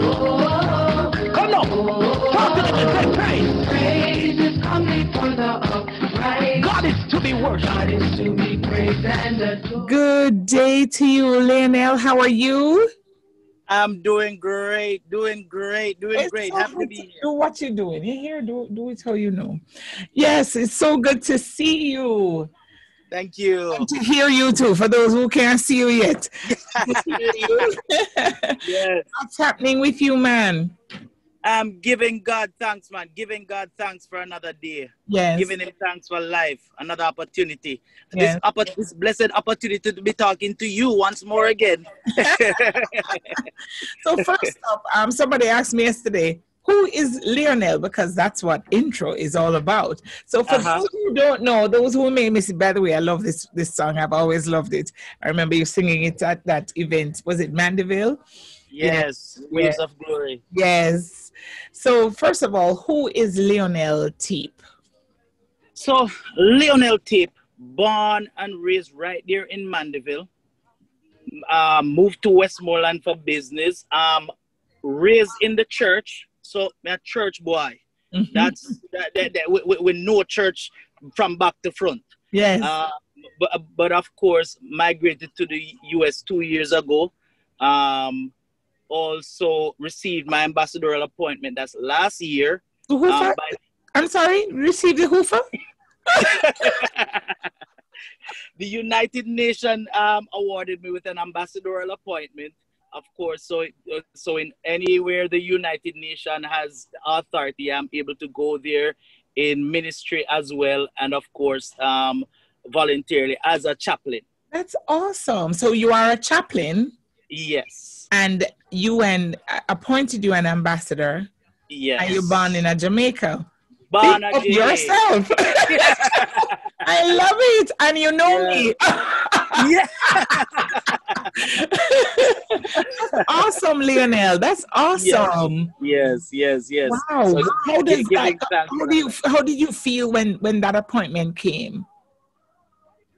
Come on. Talk to them and say praise. Praise is coming for the upright. God is to be worshipped. God is to be praised and adored. Good day to you, Leonell. How are you? I'm doing great, doing great, doing It's great. so Happy to good be here. Do what you're doing. You here? Do do it how you know. Yes, it's so good to see you Thank you. and to hear you too. For those who can't see you yet. Yes. what's happening with you, man? I'm giving God thanks, man. Giving God thanks for another day. Yes, Giving Him thanks for life, another opportunity. Yes. This, this blessed opportunity to be talking to you once more again. So first up, um, somebody asked me yesterday, who is Leonell? Because that's what intro is all about. So for Uh-huh. those who don't know, those who may miss it, by the way, I love this this song. I've always loved it. I remember you singing it at that event. Was it Mandeville? yes. Waves of glory. Yes. So first of all, who is Leonell Teape? So, Leonell Teape, born and raised right there in Mandeville, um, moved to Westmoreland for business, um, raised in the church. So, a church boy. Mhm. That's that, that, that we, we, know church from back to front. yes. Uh, but, but of course, migrated to the US two years ago. Um, also received my ambassadorial appointment. That's last year. Um, by I'm sorry, received the Hoofer? the United Nations um, awarded me with an ambassadorial appointment. Of course, so uh, so in anywhere the United nation has authority, I'm able to go there in ministry as well, and of course, um, voluntarily as a chaplain. That's awesome. So you are a chaplain Yes, and UN appointed you an ambassador yes. and you're born in a Jamaica. Born Think of yourself. I love it. And you know me. yeah. awesome, Leonell. That's awesome. Yes, yes, yes. Wow. So, how does that, how do you how did you feel when when that appointment came?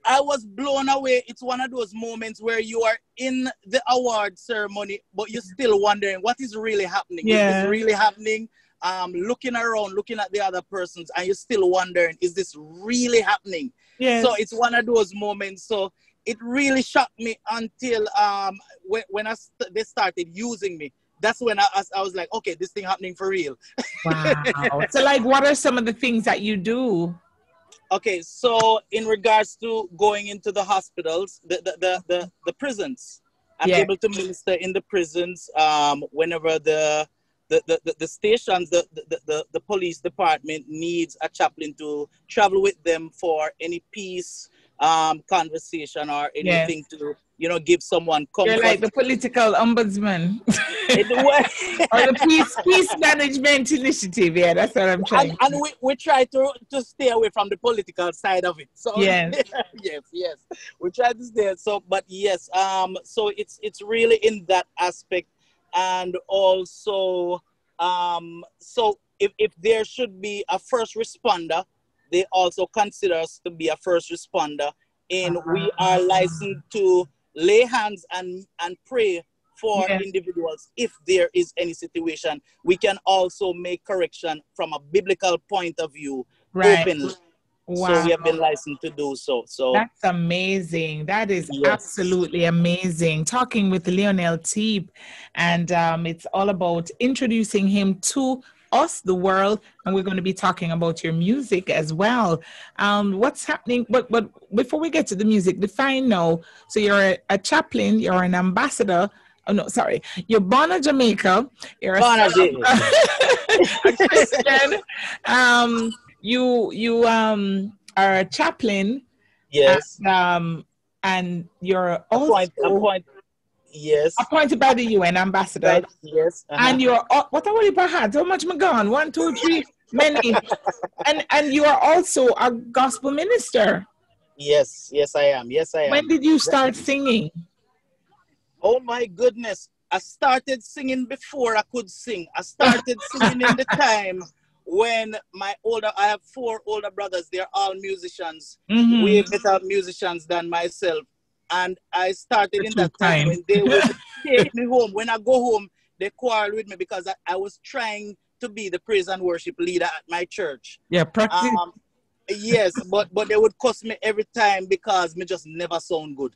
I was blown away. It's one of those moments where you are in the award ceremony, but you're still wondering what is really happening. Is Yeah. this really happening? Um, looking around, looking at the other persons, and you're still wondering, is this really happening? Yes. So it's one of those moments. So it really shocked me until um when, when I st- they started using me. That's when I, I, I was like, okay, this thing happening for real. wow. so like what are some of the things that you do? Okay, so in regards to going into the hospitals, the the the, the, the prisons, I'm Yeah. able to minister in the prisons um, whenever the the, the, the, the stations, the, the, the, the police department needs a chaplain to travel with them for any peace um, conversation or Yes. anything to, you know, give someone comfort. You're like the political ombudsman In the way- or the peace peace management initiative. Yeah, that's what I'm trying. and, and we, we try to, to stay away from the political side of it. So Yes. yes, yes. We try to stay. So, but yes, um, so it's it's really in that aspect, and also, um, so if if there should be a first responder, they also consider us to be a first responder, and we are licensed to lay hands and and pray for Yes. individuals if there is any situation. We can also make correction from a biblical point of view right. openly. Wow. So we have been licensed to do so. So That's amazing. That is Yes. absolutely amazing. Talking with Leonell Teape, and um, it's all about introducing him to us, the world, and we're going to be talking about your music as well. Um, what's happening? But but before we get to the music, define now. So you're a, a chaplain, you're an ambassador. Oh no, sorry. You're born in Jamaica. You're a Born in son of- a Christian. Um, you you um are a chaplain yes, and, um, and you're also appoint, appoint, yes, appointed by the UN ambassador, right, yes, uh-huh. and you're what are you had? How much gone? One, two, three, many, and and you are also a gospel minister. yes, yes, I am, yes, I am. When did you start singing? oh my goodness, I started singing before I could sing. I started singing in the time when my older, I have four older brothers. They're all musicians. Mhm. way better musicians than myself. And I started in that time when they would take me home. When I go home, they quarrel with me because I, I was trying to be the praise and worship leader at my church. Yeah, practice. Um, yes, but but they would cuss me every time because me just never sound good.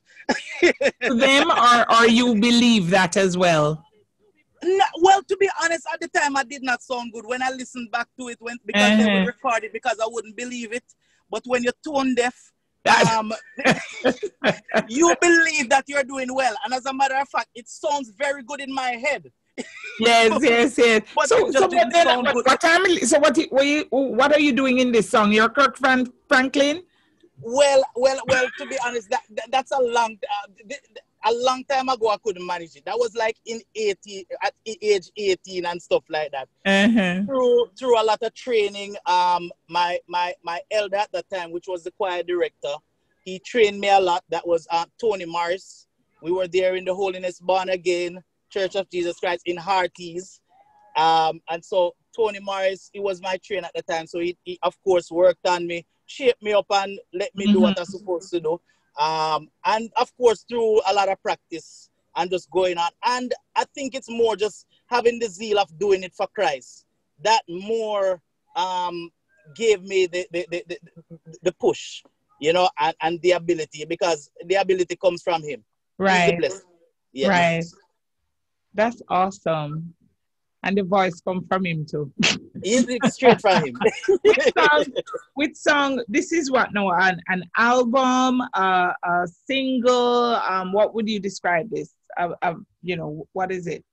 them, or or you believe that as well? No, well, to be honest, at the time I did not sound good. When I listened back to it, when because they Uh-huh. would record it because I wouldn't believe it. But when you're tone deaf, um, you believe that you're doing well. And as a matter of fact, it sounds very good in my head. yes, yes, yes. But so, so what, then, what, what time? So what? What you, what are you doing in this song? You're Kirk Fran- Franklin. Well, well, well. To be honest, that, that that's a long, uh, th- th- a long time ago. I couldn't manage it. That was like in 18, at age 18 and stuff like that. Uh-huh. through through a lot of training um my my my elder at that time which was the choir director he trained me a lot that was uh, tony morris we were there in the holiness born again church of jesus christ in Hearties. um and so tony morris he was my trainer at the time so he, he of course worked on me shaped me up and let me do what i'm supposed to do um and of course through a lot of practice and just going on and i think it's more just having the zeal of doing it for Christ. That more um, gave me the, the, the, the, push, you know, and, and the ability because the ability comes from Him. Right, right. That's awesome. And the voice come from him too. He's straight from Him. song, which song? This is what no An an album, uh, a single. Um, what would you describe this? Uh, uh, you know, what is it?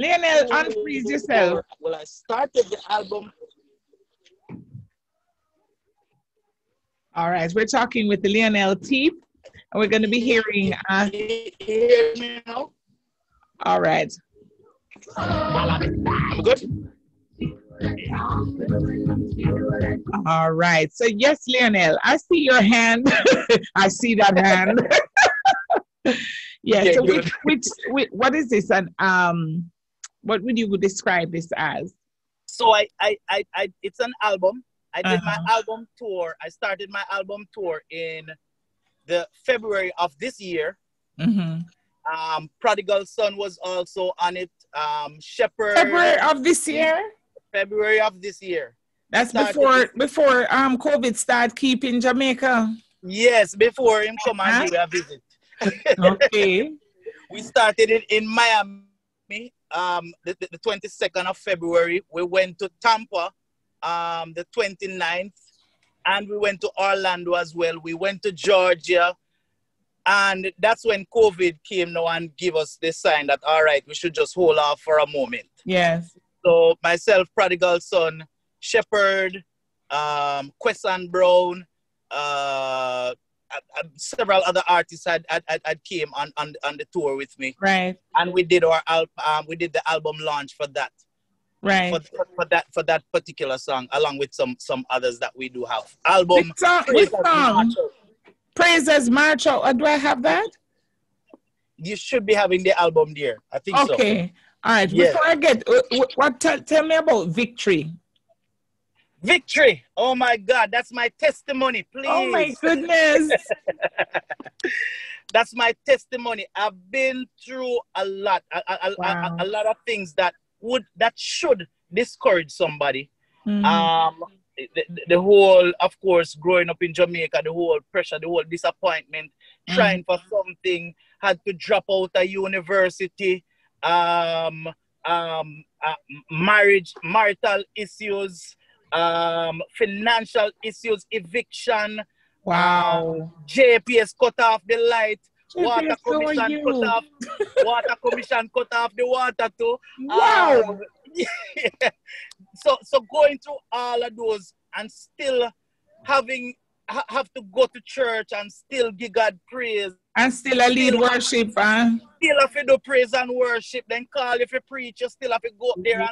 Leonell, unfreeze yourself. Well, I started the album. All right, we're talking with the Leonell Teape, and we're going to be hearing. Uh, hear me now? All right. Good. All right. So yes, Leonell, I see your hand. I see that hand. yeah. Okay, so which, which, which, what is this? And um, what would you describe this as? So I, I, I, I it's an album. I did my Uh-huh. album tour. I started my album tour in the February of this year. Mm-hmm. Um, Prodigal Son was also on it. Um, Shepherd. February of this year. February of this year. That's Started before before um COVID started keeping Jamaica. Yes, before him come and do a visit. Okay. We started it in Miami. Um, the, the, the 22nd of February. We went to Tampa. Um, the 29th, and we went to Orlando as well. We went to Georgia, and that's when COVID came now and give us the sign that all right, we should just hold off for a moment. yes. So myself, Prodigal Son, Shepherd, um, Quesan Brown, uh, several other artists had, had, had, had came on, on on the tour with me, Right. and we did our al- um, we did the album launch for that Right. for, for, for that for that particular song, along with some some others that we do have. Album. Which song? Which song? Praises March out. Uh, do I have that? You should be having the album there. I think so. Okay. All right. Yeah. Before I get, uh, wh- what? Tell, tell me about victory. Victory. Oh my God, that's my testimony. Please. Oh my goodness. that's my testimony. I've been through a lot, a, a, Wow. a, a lot of things that would that should discourage somebody. Mhm. Um, the, the- whole, of course, growing up in Jamaica, the whole pressure, the whole disappointment, Mhm. trying for something, had to drop out of university, um, um, uh, marriage, marital issues, um, financial issues, eviction, wow. JPS cut off the light, water JPS, are commission cut off, water commission cut off the water too. Wow. Um, so so going through all of those and still having ha- have to go to church and still give God praise. and still a lead worship. Huh? Still have to do praise and worship. Then call if you preach, you still have to go up there and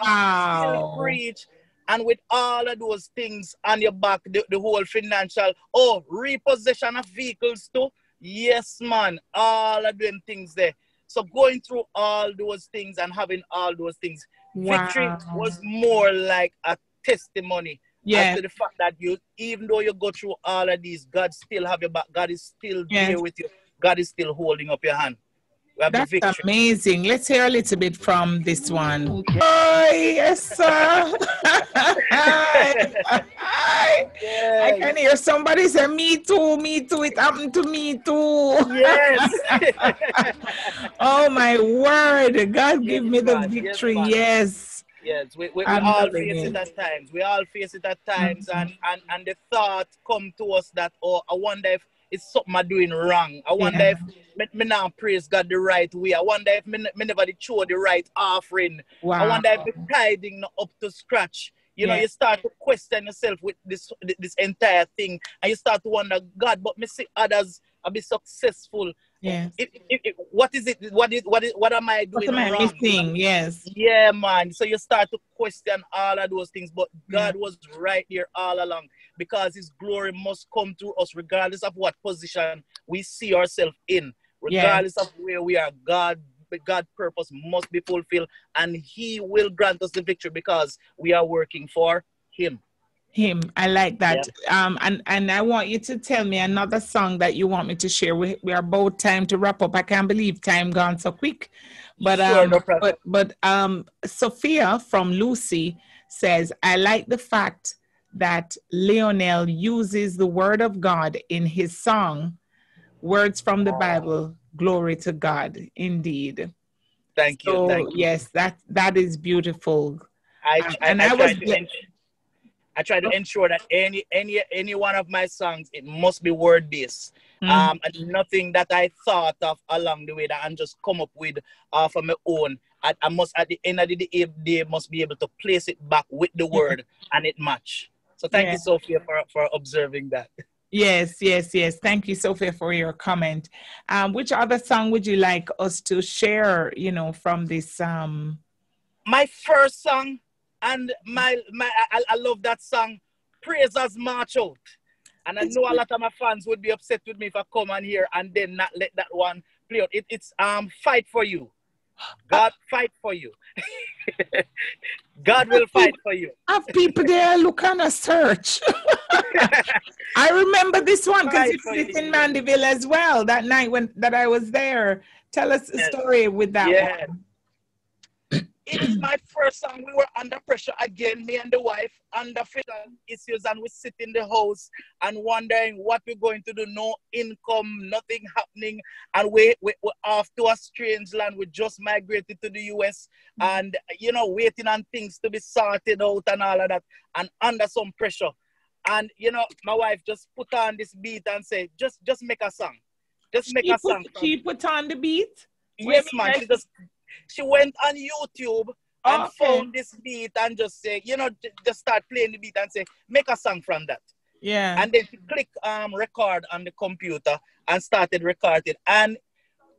still preach. And with all of those things on your back, the, the whole financial, oh, repossession of vehicles too. Yes, man, all of them things there. So going through all those things and having all those things, victory was more like a testimony Yeah. as to the fact that you, even though you go through all of these, God still have your back. God is still Yes. there with you. God is still holding up your hand. We have That's the victory. amazing. Let's hear a little bit from this one. Oh, yes, sir. I Yes. can hear somebody say, Me too, me too. It happened to me too. yes. Oh, my word. God give me the man. Yes, victory. man. Yes. Yes, we, we, we all face it. it at times. We all face it at times, Mhm. and, and and the thought come to us that oh, I wonder if it's something I'm doing wrong. I wonder Yeah. if me, me now praise God the right way. I wonder if me, me never show the right offering. Wow. I wonder if the tithing not up to scratch. You know, Yeah. you start to question yourself with this this entire thing, and you start to wonder, God, but me see others a be successful. Yes. It, it, it, what is it? What is what is what am I What doing am I wrong? missing? Yes. Yeah, man. So you start to question all of those things, but God was right there all along because His glory must come through us, regardless of what position we see ourselves in, Yeah. regardless of where we are. God, God's purpose must be fulfilled, and He will grant us the victory because we are working for Him. Him. I like that. Um, and, and I want you to tell me another song that you want me to share. We, we are about time to wrap up. I can't believe time gone so quick. But Sure, um, no but but um, Sophia from Lucea says, I like the fact that Leonell uses the word of God in his song, words from the Bible. Glory to God, indeed. Thank you. Thank you. yes, that that is beautiful. I, And- I, and I, I was to gl- ens- I try to ensure that any any any one of my songs it must be word based. Mm. Um, and nothing that I thought of along the way that I just come up with uh, for my own. I, I must at the end of the day, day must be able to place it back with the word and it match. So thank Yeah. you, Sophia, for, for observing that. Yes, yes, yes. Thank you, Sophia, for your comment. Um, which other song would you like us to share? You know, from this. Um, My first song, and my my I, I love that song, Praisers March Out. And I It's know a lot of my fans would be upset with me if I come on here and then not let that one play out. It, it's um fight for you. God fight for you. God will fight for you. have people there look on a search. I remember this one because it's, in you. Mandeville as well. That night when that I was there. Tell us a Yes. story with that Yeah. one. It is my first song. We were under pressure again, me and the wife, under financial issues, and we sit in the house and wondering what we're going to do. No income, nothing happening, and we, we, we're off to a strange land. We just migrated to the US, and you know, waiting on things to be sorted out and all of that, and under some pressure. And you know, my wife just put on this beat and say, just just make a song, just make She a song. put, she put on the beat. Yes, man. She just she went on YouTube and Oh, okay. found this beat and just say, you know, just start playing the beat and say, make a song from that. Yeah. And then she click um record on the computer and started recording. And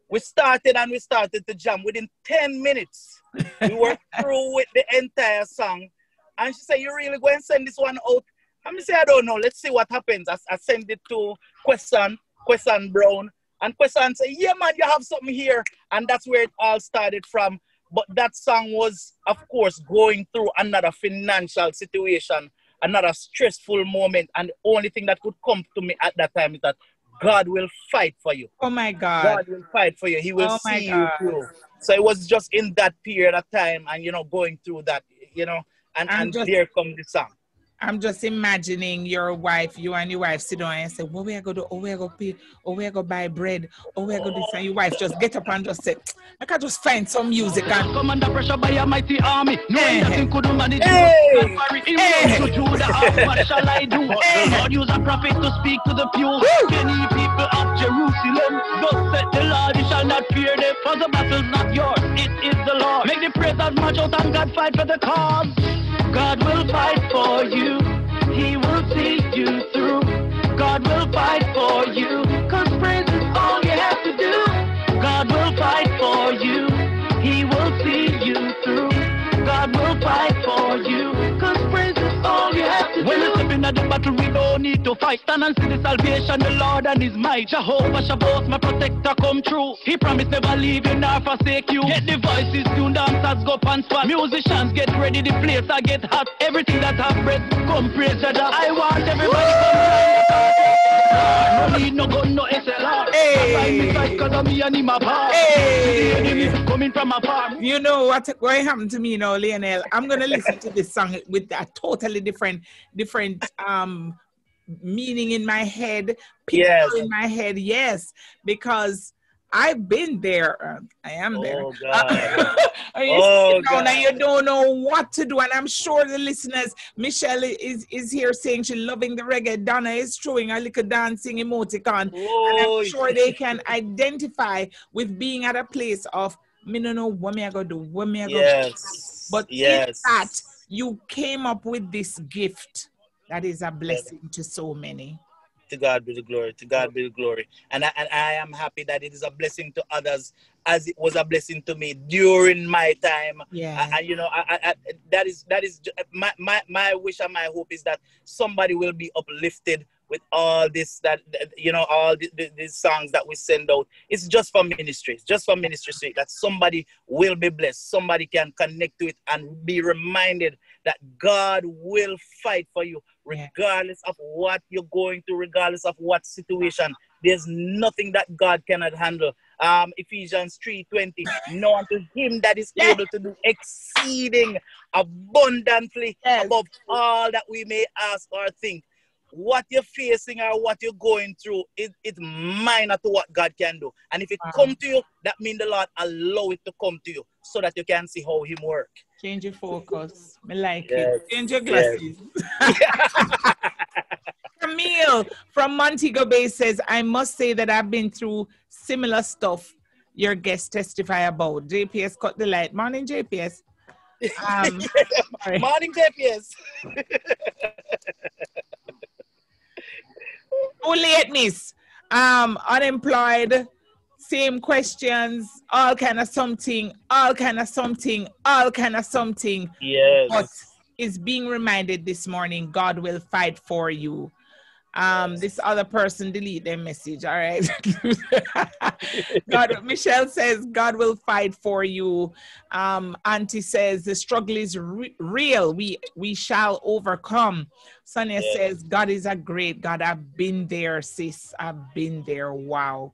we started and we started to jam. Within 10 minutes, we were through with the entire song. And she said, You really go and send this one out? I'm say, I don't know. Let's see what happens. I, I send it to Question, Question Brown. And Question say, Yeah, man, you have something here. And that's where it all started from. But that song was, of course, going through another financial situation, another stressful moment. And the only thing that could come to me at that time is that God will fight for you. oh my God. God will fight for you. He will Oh see you through. So it was just in that period of time and, you know, going through that, you know, and, I'm and just- there come the song. I'm just imagining your wife, you and your wife sit down and say, What we are going to do? Oh, we are going to pay. Oh, we are going to buy bread. Oh, we are going to this. And your wife just get up and just say, I can just find some music. And Come under pressure by a mighty army. No Hey. nothing could manage Hey. in Hey. to Judah. Ah, What shall I do? Hey. The Lord use a prophet to speak to the few. Many people of Jerusalem. Thus said the Lord, you shall not fear them. For the battle's not yours, the The praisers march out oh, and God fight for the cause. God will fight for you. Into the battle, we don't need to fight. Stand and see the salvation, the Lord and His might. Jehovah Shabbat, my protector, come true. He promised never leave you nor forsake you. Get the voices tuned, dancers go pan spot. Musicians get ready, the place I get hot. Everything that have breath, come praise Jah. I want everybody come. No need no gun, no SLR. Hey. find me cause of me and him apart. Hey. Coming from afar. You know what what happened to me now, Leonell? I'm gonna listen to this song with a totally different different um meaning in my head, people Yes. in my head, yes, because I've been there. Uh, I am there. Oh, God. and you Oh, down God. and you don't know what to do. And I'm sure the listeners, Michelle is, is here saying she's loving the reggae. Donna is showing a little dancing emoticon. And Oh, I'm sure they can identify with being at a place of, me no know what me I go do, what me I go yes. But yes. that, you came up with this gift that is a blessing to so many. To God be the glory. To God be the glory. And I, and I am happy that it is a blessing to others as it was a blessing to me during my time. Yeah. And you know, I, I, that is that is my, my my wish and my hope is that somebody will be uplifted with all this that you know all the, the, these songs that we send out. It's just for ministry. It's just for ministry sake that somebody will be blessed. Somebody can connect to it and be reminded that God will fight for you Yeah. regardless of what you're going through, regardless of what situation. There's nothing that God cannot handle. Um, Ephesians 3:20. Know unto him that is able to do exceeding abundantly Yes. above all that we may ask or think. What you're facing or what you're going through, it, it's minor to what God can do. And if it Wow. come to you, that means the Lord allow it to come to you so that you can see how Him work. Change your focus. Me like Yes. it. Change your Yes. glasses. Camille from Montego Bay says, I must say that I've been through similar stuff your guests testify about. JPS cut the light. Morning, JPS. Um. Morning, JPS. Too late, miss. Um, unemployed, same questions, all kind of something, all kind of something, all kind of something. Yes. but is being reminded this morning God will fight for you. Um, this other person delete their message. All right. God, Michelle says God will fight for you. Um, Auntie says the struggle is re- real. We we shall overcome. Sonia Yes. says God is a great God. I've been there, sis. I've been there. Wow.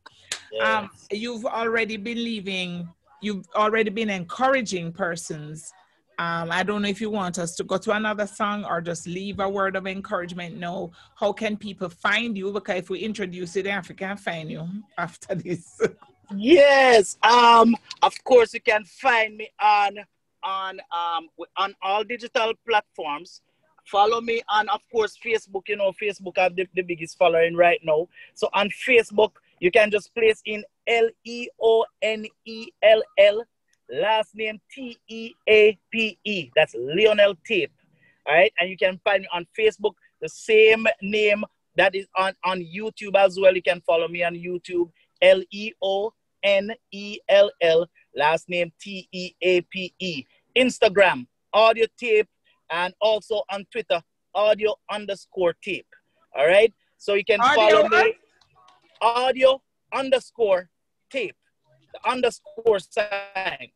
Um, you've already been leaving. You've already been encouraging persons. Um, I don't know if you want us to go to another song or just leave a word of encouragement. No, how can people find you? Because if we introduce it, Africa can find you after this. Yes. Um. Of course, you can find me on on um on all digital platforms. Follow me on, of course, Facebook. You know, Facebook have the, the biggest following right now. So on Facebook, you can just place in L E O N E L L, last name T E A P E. That's Leonell Teape. All right, and you can find me on Facebook the same name that is on on YouTube as well. You can follow me on YouTube. L E O N E L L, last name T E A P E. Instagram, audio tape, and also on Twitter, audio underscore tape. All right. So you can Audio follow what? me, audio underscore tape, the underscore sign,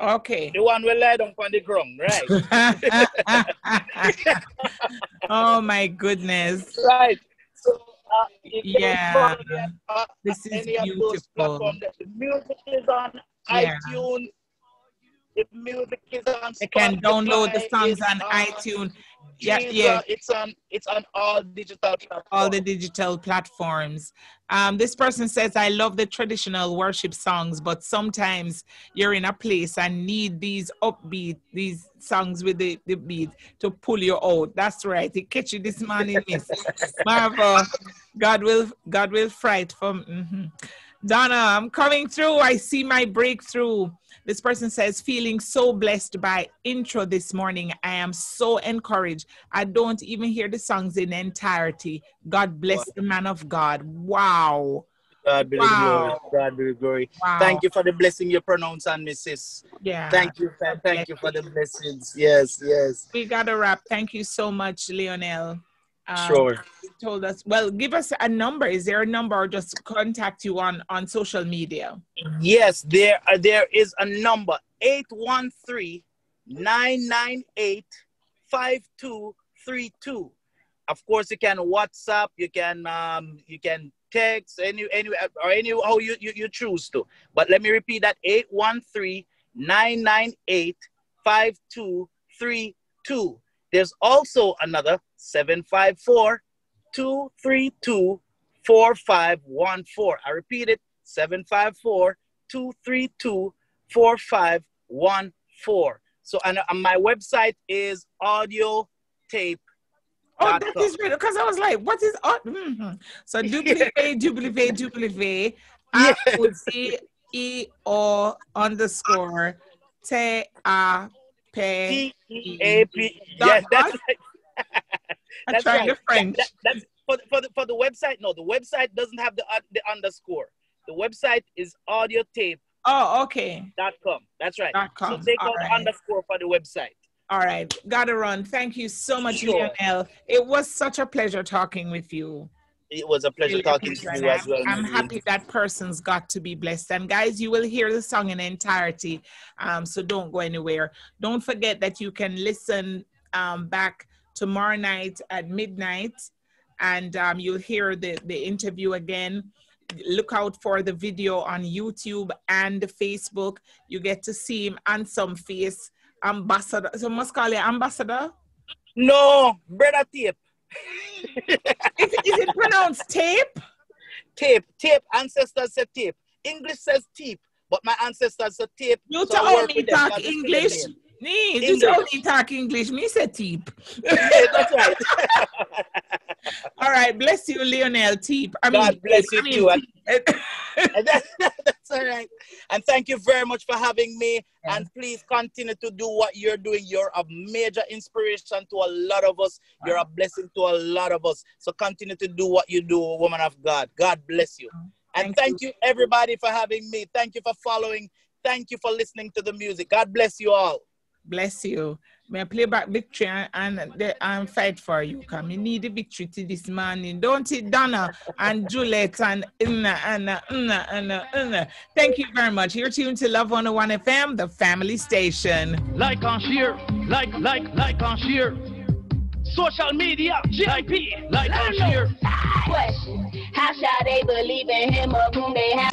Okay. the one we lie down on the ground, right? oh my goodness. right. So uh, Yeah. follow me on, uh, This is of those beautiful. platforms. The music is on Yeah. iTunes. Music is on. They can download the songs it's on iTunes. Yeah, yeah. It's on. It's on all digital platforms. all the digital platforms. Um, this person says, I love the traditional worship songs, but sometimes you're in a place and need these upbeat, these songs with the, the beat to pull you out. That's right. It catch you this morning, Miss Marvel. God will God will fight from mhm. Donna. I'm coming through. I see my breakthrough. This person says, feeling so blessed by intro this morning. I am so encouraged. I don't even hear the songs in entirety. God bless the man of God. Wow. God be the Wow. glory. God be the glory. Wow. Thank you for the blessing you pronounce on me, sis. Yeah. Thank you. Thank, thank you for the blessings. Yes, yes. We got to wrap. Thank you so much, Leonell. Um, Sure. Told us. Well, give us a number. Is there a number or just contact you on on social media? Yes, there uh, there is a number 813-998-5232. Of course, you can WhatsApp, you can um, you can text, any any or any how you, you, you choose to. But let me repeat that 813-998-5232. There's also another 754 232 4514. I repeat it 754 232 4514. So, and, and my website is audio tape. Oh, that is really because I was like, what is on? mhm. So duplicate, duplicate, duplicate. Yes. C E O underscore T A P. E A P. Yes, that's right. That's trying right. French. That- that's for the, for the for the website. No, the website doesn't have the uh, the underscore. The website is audiotape.com. Oh, okay. Dot com. That's right. Dot com. So take out the right. underscore for the website. All right. Gotta run. Thank you so much, Sure. Leonell. It was such a pleasure talking with you. It was a pleasure Really talking to you as well. I'm happy that person's got to be blessed. And guys, you will hear the song in entirety. Um, so don't go anywhere. Don't forget that you can listen um, back tomorrow night at midnight and um, you'll hear the, the interview again. Look out for the video on YouTube and Facebook. You get to see him and some face. Ambassador. So must call you ambassador. No, brother tape. Is, is it pronounced tape? Tape, tape. Ancestors said tape. English says tape, but my ancestors said tape. You so me talk English. Nee, you English. tell me talk English. Me say teep. That's right. All right, bless you, Leonell Teape. I mean, God bless you I mean, too. And- Teep. And that- that's all right. And thank you very much for having me. Yeah. And please continue to do what you're doing. You're a major inspiration to a lot of us. You're a blessing to a lot of us. So continue to do what you do, woman of God. God bless you. And Thank thank you, everybody, for having me. Thank you for following. Thank you for listening to the music. God bless you all. Bless you. May I play back victory and, and, and fight for you. Come, you need the victory to this morning. Don't it, Donna and Juliet and Inna and uh, Inna and uh, Inna. Thank you very much. You're tuned to Love 101 FM, the family station. Like and share, like, like, like and share. Social media, GIP, like and share. Question. How shall they believe in him of whom they have